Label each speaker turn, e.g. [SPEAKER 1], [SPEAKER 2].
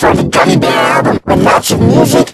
[SPEAKER 1] for the Gummy Bear album with lots of music,